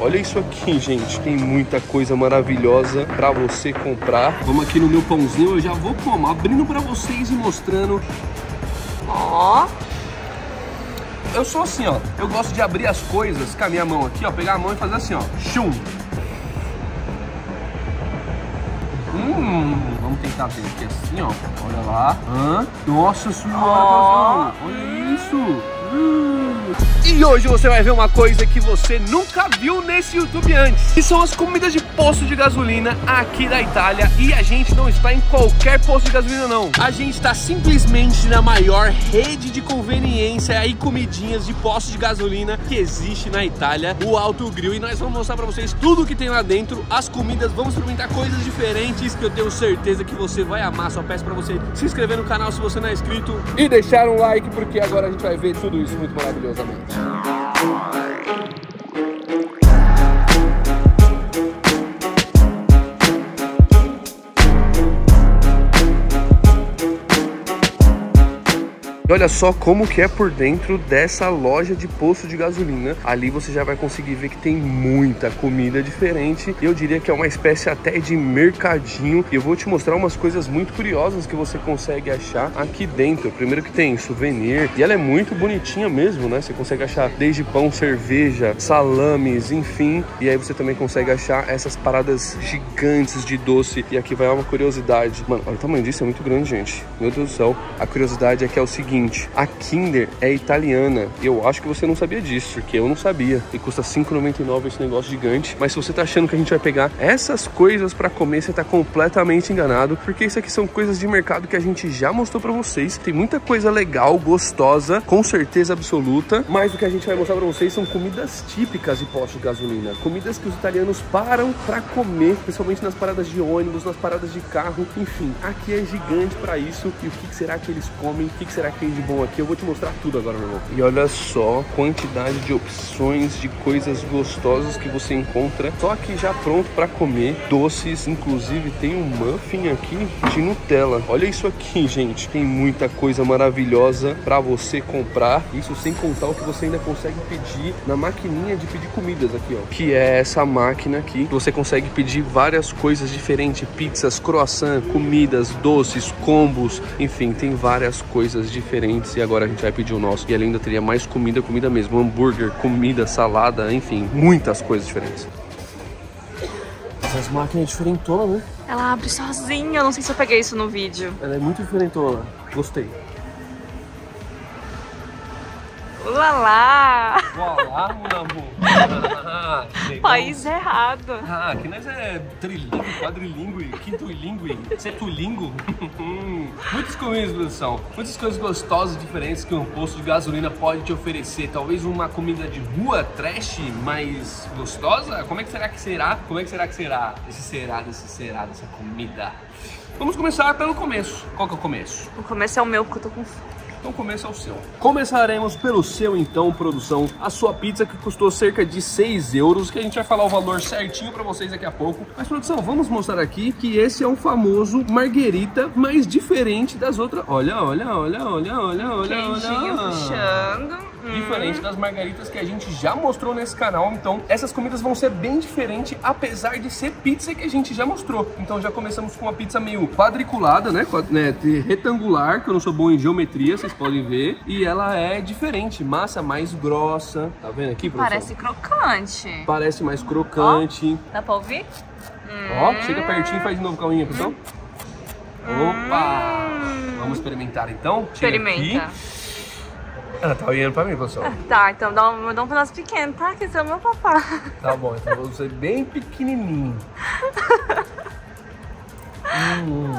Olha isso aqui, gente. Tem muita coisa maravilhosa pra você comprar. Vamos aqui no meu pãozinho. Eu já vou como? Abrindo pra vocês e mostrando. Ó. Eu sou assim, ó. Eu gosto de abrir as coisas com a minha mão aqui, ó. Pegar a mão e fazer assim, ó. Chum. Hum, vamos tentar ver aqui assim, ó. Olha lá. Hã? Nossa senhora, oh. olha isso. Hum. E hoje você vai ver uma coisa que você nunca viu nesse YouTube antes. Que são as comidas de posto de gasolina aqui da Itália. E a gente não está em qualquer posto de gasolina não. A gente está simplesmente na maior rede de conveniência e comidinhas de posto de gasolina que existe na Itália, o Alto Grill. E nós vamos mostrar para vocês tudo o que tem lá dentro, as comidas, vamos experimentar coisas diferentes que eu tenho certeza que você vai amar. Só peço para você se inscrever no canal se você não é inscrito e deixar um like porque agora a gente vai ver tudo isso muito maravilhosamente. Why? Olha só como que é por dentro dessa loja de posto de gasolina. Ali você já vai conseguir ver que tem muita comida diferente. Eu diria que é uma espécie até de mercadinho. E eu vou te mostrar umas coisas muito curiosas que você consegue achar aqui dentro. Primeiro que tem souvenir. E ela é muito bonitinha mesmo, né? Você consegue achar desde pão, cerveja, salames, enfim. E aí você também consegue achar essas paradas gigantes de doce. E aqui vai uma curiosidade. Mano, olha o tamanho disso, é muito grande, gente. Meu Deus do céu. A curiosidade é que é o seguinte seguinte, a Kinder é italiana. Eu acho que você não sabia disso, porque eu não sabia. E custa R$5,99 esse negócio gigante. Mas se você tá achando que a gente vai pegar essas coisas para comer, você tá completamente enganado, porque isso aqui são coisas de mercado que a gente já mostrou para vocês. Tem muita coisa legal, gostosa, com certeza absoluta. Mas o que a gente vai mostrar para vocês são comidas típicas de posto de gasolina. Comidas que os italianos param para comer, principalmente nas paradas de ônibus, nas paradas de carro. Enfim, aqui é gigante para isso. E o que será que eles comem? O que será que tem de bom aqui, eu vou te mostrar tudo agora, meu irmão. E olha só a quantidade de opções de coisas gostosas que você encontra só aqui já pronto para comer. Doces, inclusive tem um muffin aqui de Nutella. Olha isso aqui, gente. Tem muita coisa maravilhosa para você comprar. Isso sem contar o que você ainda consegue pedir na maquininha de pedir comidas aqui, ó. Que é essa máquina aqui. Você consegue pedir várias coisas diferentes. Pizzas, croissant, comidas, doces, combos. Enfim, tem várias coisas diferentes diferentes e agora a gente vai pedir o nosso. E ali ainda teria mais comida, comida mesmo, hambúrguer, comida, salada, enfim, muitas coisas diferentes. Essas máquinas diferentonas, né? Ela abre sozinha, eu não sei se eu peguei isso no vídeo. Ela é muito diferentona, gostei. Ulala! Olá, meu amor! Ah, País errado. Ah, aqui nós é trilingue, quadrilingue, quintolingue, setulingo. Muitas comidas, produção. Muitas coisas gostosas, diferentes que um posto de gasolina pode te oferecer. Talvez uma comida de rua, trash, mais gostosa? Como é que será que será? Como é que será que será? Esse será, desse será, dessa comida. Vamos começar pelo começo. Qual que é o começo? O começo é o meu, porque eu tô com fome. Então começa o seu. Começaremos pelo seu então, produção. A sua pizza que custou cerca de 6 euros, que a gente vai falar o valor certinho para vocês daqui a pouco. Mas produção, vamos mostrar aqui que esse é um famoso marguerita, mais diferente das outras. Olha, olha, olha, olha, olha, olha, Queijinho olha. puxando diferente das margaritas que a gente já mostrou nesse canal. Então, essas comidas vão ser bem diferentes, apesar de ser pizza que a gente já mostrou. Então, já começamos com uma pizza meio quadriculada, né? né retangular, que eu não sou bom em geometria, vocês podem ver. E ela é diferente, massa mais grossa. Tá vendo aqui, professor? Parece crocante. Parece mais crocante. Ó, dá pra ouvir? Ó, chega pertinho e faz de novo com a unha, pessoal. Hum. Opa! Vamos experimentar então? Experimenta. Aqui. Ela tá olhando pra mim, professor. Tá, então dá um, dá um pedaço pequeno, tá? Que esse é o meu papá. Tá bom, então eu vou ser bem pequenininho.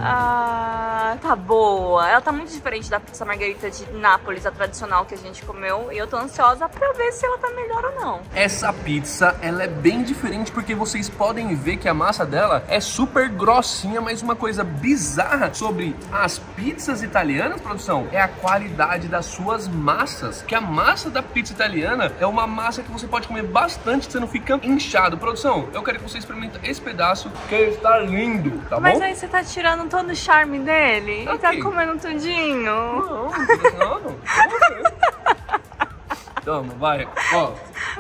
Ah, tá boa. Ela tá muito diferente da pizza margarita de Nápoles, a tradicional que a gente comeu. E eu tô ansiosa pra ver se ela tá melhor ou não. Essa pizza, ela é bem diferente porque vocês podem ver que a massa dela é super grossinha, mas uma coisa bizarra sobre as pizzas italianas, produção, é a qualidade das suas massas. Que a massa da pizza italiana é uma massa que você pode comer bastante, você não fica inchado. Produção, eu quero que você experimente esse pedaço, que está lindo, tá mas bom? Aí você tá tirando todo o charme dele? Okay. E tá comendo tudinho? Não, não, não. Toma, vai, ó.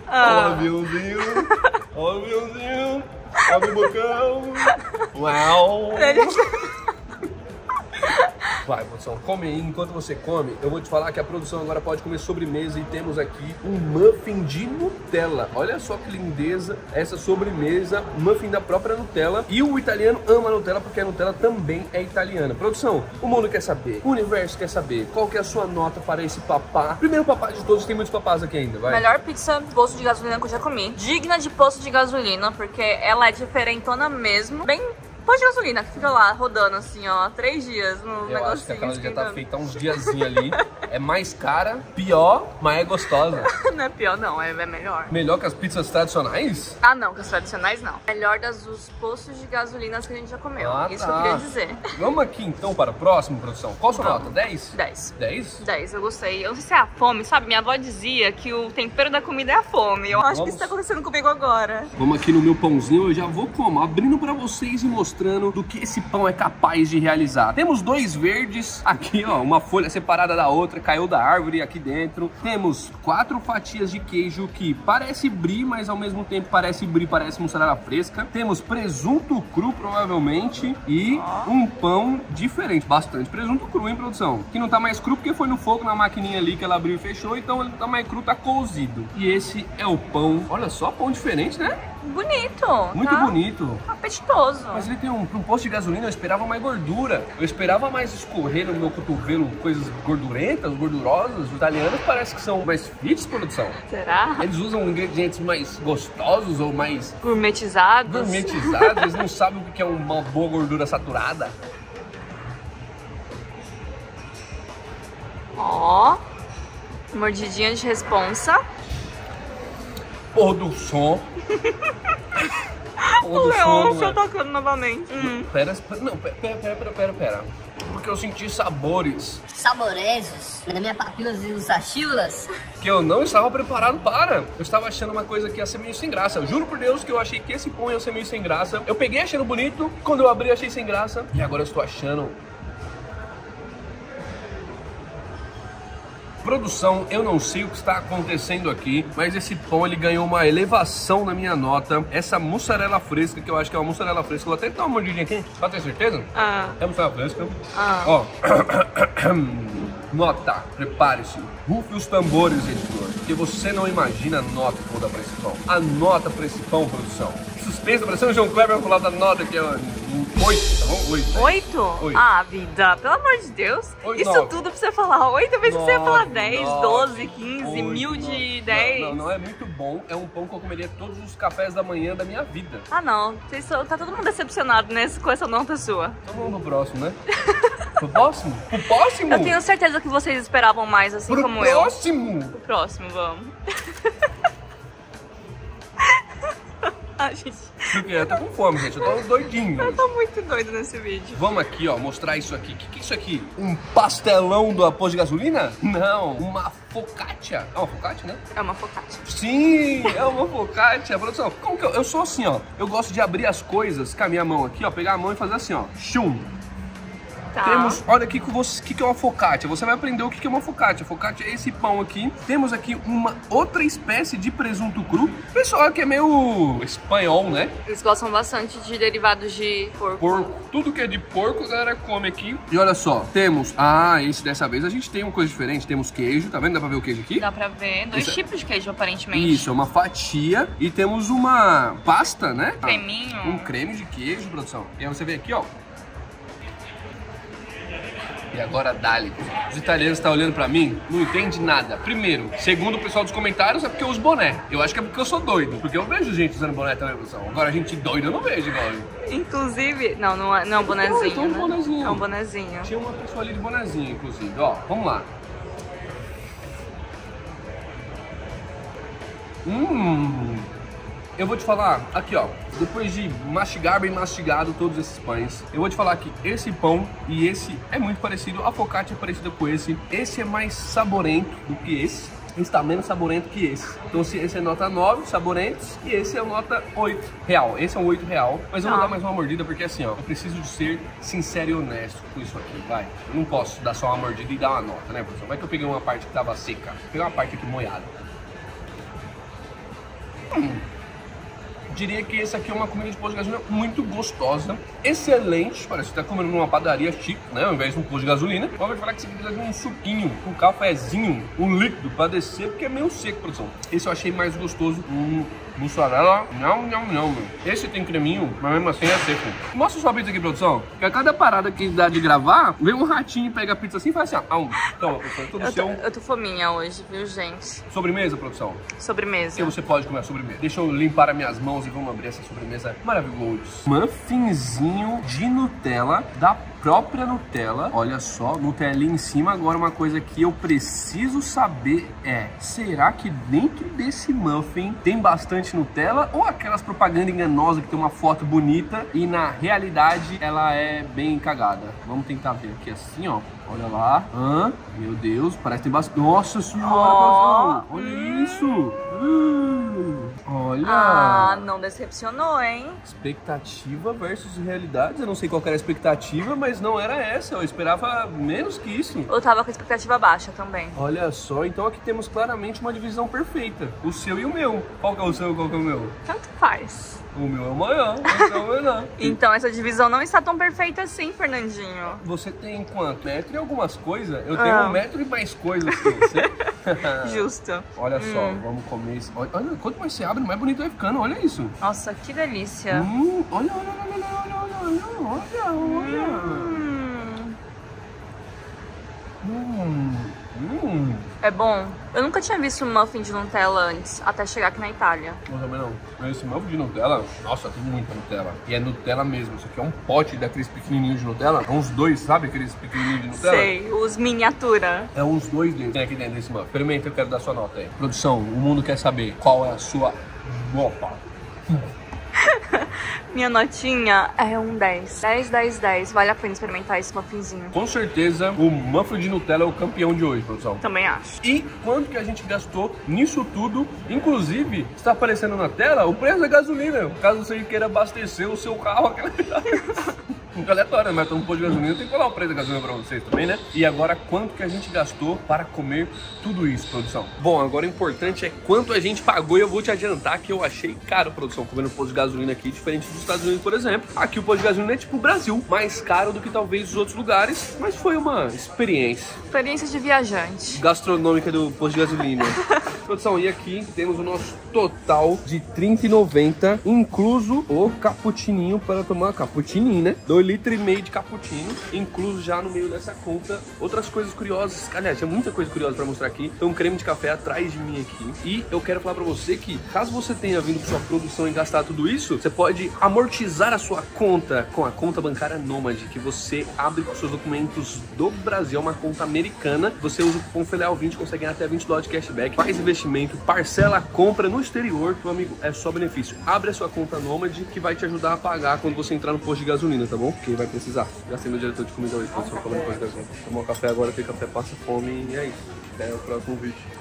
Ah. Ó o aviãozinho, ó o aviãozinho, abre o bocão. Uau! Vai, produção, come aí. Enquanto você come, eu vou te falar que a produção agora pode comer sobremesa e temos aqui um muffin de Nutella. Olha só que lindeza essa sobremesa, muffin da própria Nutella. E o italiano ama a Nutella porque a Nutella também é italiana. Produção, o mundo quer saber, o universo quer saber qual que é a sua nota para esse papá. Primeiro papá de todos, tem muitos papás aqui ainda, vai. Melhor pizza posto de gasolina que eu já comi. Digna de posto de gasolina, porque ela é diferentona mesmo. Bem Pôr de gasolina, que fica lá rodando assim, ó, três dias no Eu negocinho. acho que aquela já tá feita há uns diazinhos ali. É mais cara, pior, mas é gostosa. não é pior, não, é, é melhor. Melhor que as pizzas tradicionais? Ah, não, que as tradicionais não. Melhor das dos postos de gasolinas que a gente já comeu. Ah, Isso tá. que eu queria dizer. Vamos aqui então para o próximo, produção. Qual a sua Vamos. nota? 10? 10. 10? 10, eu gostei. Eu não sei se é a fome, sabe? Minha avó dizia que o tempero da comida é a fome. Eu acho que Vamos. isso tá acontecendo comigo agora. Vamos aqui no meu pãozinho, eu já vou como? Abrindo pra vocês e mostrando do que esse pão é capaz de realizar. Temos dois verdes, aqui ó, uma folha separada da outra, caiu da árvore aqui dentro. Temos quatro fatias de queijo que parece brie, mas ao mesmo tempo parece brie, parece mussarela fresca. Temos presunto cru, provavelmente, e um pão diferente. Bastante presunto cru, hein, produção? Que não tá mais cru porque foi no fogo na maquininha ali que ela abriu e fechou, então ele tá mais cru, tá cozido. E esse é o pão. Olha só, pão diferente, né? Bonito. Muito tá? bonito. Apetitoso. Mas ele tem um, um posto de gasolina, eu esperava mais gordura. Eu esperava mais escorrer no meu cotovelo coisas gordurentas, gordurosas. Os italianos parece que são mais fits, produção. Será? Eles usam ingredientes mais gostosos ou mais Gourmetizados. gourmetizados. Eles não sabem o que é uma boa gordura saturada. Ó. Mordidinha de responsa. Pôr do som. O som. se é- atacando novamente. Hum. Pera, não, pera, pera, pera, pera, pera. Porque eu senti sabores saboresos na minha papilas e os achilas. que eu não estava preparado para. Eu estava achando uma coisa que ia ser meio sem graça. Eu juro por Deus que eu achei que esse pão ia ser meio sem graça. Eu peguei achando bonito, quando eu abri achei sem graça. E agora eu estou achando. Produção, eu não sei o que está acontecendo aqui, mas esse pão ele ganhou uma elevação na minha nota. Essa mussarela fresca, que eu acho que é uma mussarela fresca, eu vou até dar uma mordidinha aqui, pra ter certeza. Ah. É mussarela fresca. Ah. Ó. Nota, prepare-se. Rufe os tambores, editor. Porque você não imagina a nota que vou dar pra esse pão. A nota pra esse pão, produção. Suspensa, parecendo o João Kleber falar da nota que é 8, tá bom? 8. Oito? Oito. Ah, vida, pelo amor de Deus. Oito, Isso nove. tudo pra você falar oito, eu pensei que você ia falar 10, nove, 12, 15, oito, mil de. 10. Não, não, não é muito bom. É um pão que eu comeria todos os cafés da manhã da minha vida. Ah, não. Vocês tá todo mundo decepcionado nesse, com essa nota sua. Então vamos pro próximo, né? pro próximo? Pro próximo? Eu tenho certeza que vocês esperavam mais, assim Pro como eu. próximo! Pro próximo, vamos. Ai, gente, Porque eu tô com fome, gente. Eu tô doidinho. eu tô muito doido nesse vídeo. Vamos aqui, ó, mostrar isso aqui. O que, que é isso aqui? Um pastelão do posto de gasolina? Não, uma focaccia. É uma focaccia, né? É uma focaccia. Sim, é uma focaccia. Produção, como que eu, eu sou assim, ó. Eu gosto de abrir as coisas com a minha mão aqui, ó. Pegar a mão e fazer assim, ó. Chum. Tá. Temos, olha aqui o que, você- que, que é uma focaccia. Você vai aprender o que, que é uma focaccia. Focaccia é esse pão aqui. Temos aqui uma outra espécie de presunto cru. Pessoal que é meio espanhol, né? Eles gostam bastante de derivados de porco. Porco. Tudo que é de porco a galera come aqui. E olha só, temos. Ah, esse dessa vez a gente tem uma coisa diferente. Temos queijo, tá vendo? Dá pra ver o queijo aqui? Dá pra ver dois Isso é- tipos de queijo, aparentemente. Isso, é uma fatia. E temos uma pasta, né? Creminho. Um creme de queijo, produção. E aí você vê aqui, ó. E agora dali. Os italianos estão olhando pra mim, não entende nada. Primeiro, segundo o pessoal dos comentários, é porque eu uso boné. Eu acho que é porque eu sou doido. Porque eu vejo gente usando boné também, produção. Agora, gente doida eu não vejo igual eu. Inclusive, não, não é, não é um bonezinho. então um né? bonezinho. É um bonezinho. Tinha uma pessoa ali de bonezinho, inclusive. Ó, vamos lá. Hum. Eu vou te falar, aqui ó, depois de mastigar bem mastigado todos esses pães, eu vou te falar que esse pão e esse é muito parecido, a focaccia é parecida com esse, esse é mais saborento do que esse, esse tá menos saborento que esse. Então se esse é nota 9, saborentos, e esse é nota 8 real. Esse é um 8 real, mas eu vou Ah. dar mais uma mordida porque assim ó, eu preciso de ser sincero e honesto com isso aqui, vai. Eu não posso dar só uma mordida e dar uma nota, né, professor? Vai que eu peguei uma parte que tava seca, vou pegar uma parte aqui molhada. Diria que esse aqui é uma comida de posto de gasolina muito gostosa, excelente. Parece que tá comendo numa padaria chique, né? Ao invés de um posto de gasolina. Mas vou te falar que você precisa de um suquinho, um cafezinho, um líquido pra descer, porque é meio seco, produção. Esse eu achei mais gostoso. Hum, mussarela, não, não, não, meu. Esse tem creminho, mas mesmo assim é seco. Mostra sua pizza aqui, produção. Que a cada parada que dá de gravar, vem um ratinho e pega a pizza assim e faz assim, ó. Então, produção, tudo Eu tô, seu. eu tô fominha hoje, viu, gente? Sobremesa, produção. Sobremesa. que você pode comer a sobremesa. Deixa eu limpar as minhas mãos e vamos abrir essa sobremesa maravilhosa. Muffinzinho de Nutella da própria Nutella. Olha só, Nutelinha em cima. Agora uma coisa que eu preciso saber é, será que dentro desse muffin tem bastante Nutella ou aquelas propagandas enganosas que tem uma foto bonita e na realidade ela é bem cagada? Vamos tentar ver aqui assim, ó. Olha lá. Hã? Meu Deus, parece que tem bastante. Nossa senhora, produção. Olha isso. Hum. Olha. Ah, não decepcionou, hein? Expectativa versus realidade. Eu não sei qual era a expectativa, mas não era essa. Eu esperava menos que isso. Eu tava com a expectativa baixa também. Olha só, então aqui temos claramente uma divisão perfeita. O seu e o meu. Qual que é o seu e qual que é o meu? Tanto faz. O meu é o maior, o seu é o menor. Então essa divisão não está tão perfeita assim, Fernandinho. Você tem quanto? Metro e algumas coisas? Eu tenho Ah. um metro e mais coisas que você. Justo. Olha só, vamos comer esse. Olha, olha, quanto mais você abre, mais bonito vai ficando. Olha isso. Nossa, que delícia. Hum, olha, olha, olha, olha, olha, olha, olha, olha. Hum, Hum, hum. é bom. Eu nunca tinha visto um muffin de Nutella antes, até chegar aqui na Itália. Não também não. Mas esse muffin de Nutella, nossa, tem muita Nutella. E é Nutella mesmo. Isso aqui é um pote daqueles pequenininhos de Nutella. É uns dois, sabe aqueles pequenininhos de Nutella? Sei, os miniatura. É uns dois deles. Tem aqui dentro desse muffin. Experimenta, eu quero dar sua nota aí. Produção, o mundo quer saber qual é a sua nota. Minha notinha é um 10. 10, 10, 10. Vale a pena experimentar esse muffinzinho. Com certeza, o muffin de Nutella é o campeão de hoje, produção. Também acho. E quanto que a gente gastou nisso tudo? Inclusive, está aparecendo na tela o preço da gasolina. Caso você queira abastecer o seu carro, aquela Muito aleatório, mas tô um pouco de gasolina, tem que falar o preço da gasolina pra vocês também, né? E agora, quanto que a gente gastou para comer tudo isso, produção? Bom, agora o importante é quanto a gente pagou e eu vou te adiantar que eu achei caro, produção, comendo posto de gasolina aqui, diferente dos Estados Unidos, por exemplo. Aqui o posto de gasolina é tipo o Brasil, mais caro do que talvez os outros lugares, mas foi uma experiência Experiência de viajante. gastronômica do posto de gasolina. Produção, e aqui temos o nosso total de R$ 30,90, incluso o cappuccininho para tomar cappuccini, né? 2 litros e meio de cappuccino, incluso já no meio dessa conta. Outras coisas curiosas, aliás, tinha muita coisa curiosa para mostrar aqui. Tem um creme de café atrás de mim aqui. E eu quero falar para você que, caso você tenha vindo com sua produção e gastar tudo isso, você pode amortizar a sua conta com a conta bancária Nômade, que você abre com seus documentos do Brasil, é uma conta americana. Você usa o cupom FELEAL20, consegue ganhar até 20 dólares de cashback, faz investimento, parcela a compra no exterior, meu amigo, é só benefício. Abre a sua conta Nômade que vai te ajudar a pagar quando você entrar no posto de gasolina, tá bom? Porque vai precisar. Já sei meu diretor de comida hoje, pessoal, falando coisa da conta. Tomar café agora, porque café passa fome e é isso. Até o próximo vídeo.